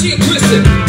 She twisted.